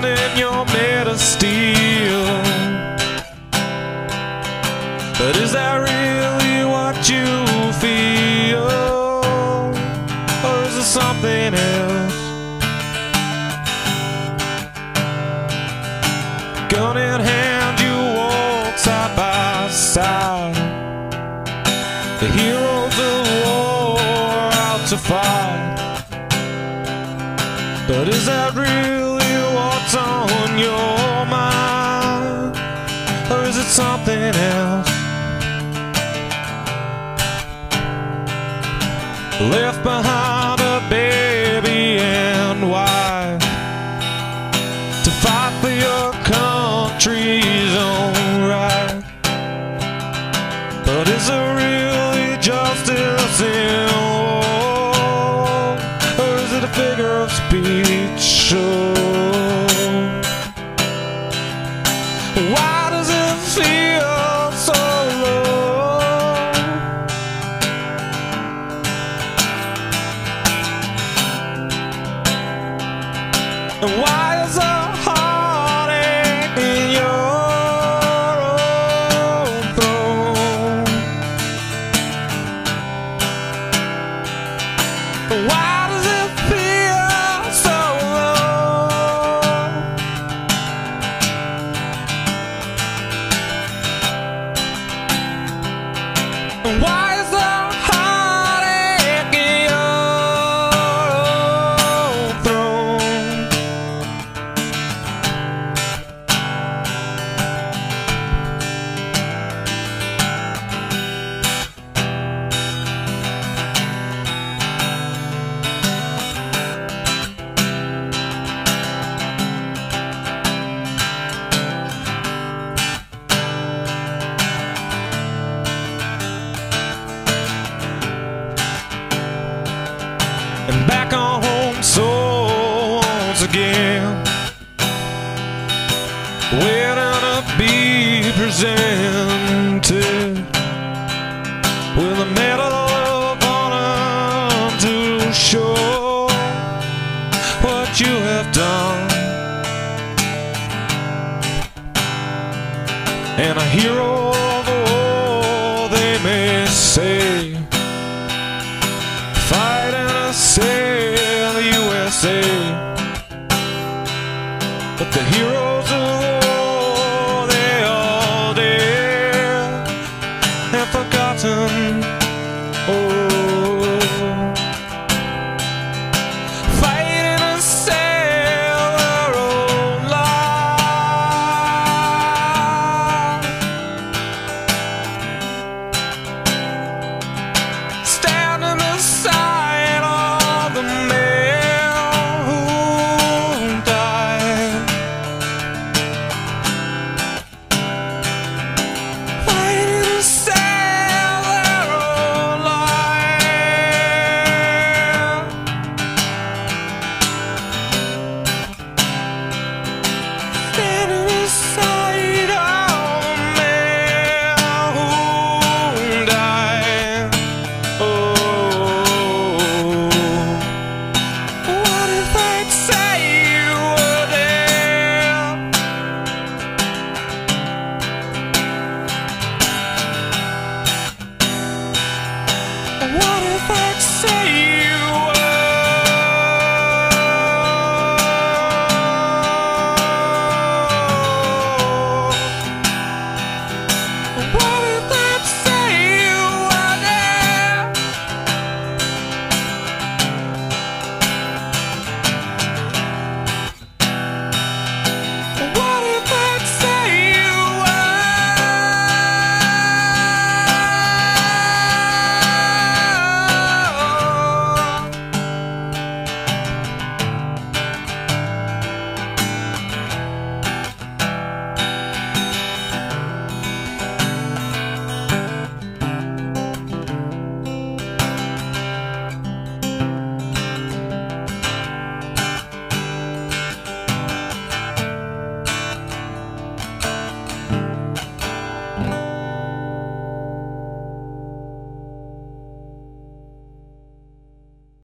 ground and you're made of steel. But is that really what you feel? Or is it something else? Gun in hand, you walk side by side. The heroes of war out to fight. But is that real? On your mind? Or is it something else? Left behind a baby and wife to fight for your country's own right. But is there really justice in war? Or is it a figure of speech? Sure. Again. Waiting to be presented with a medal of honor to show what you have done. And a hero but the hero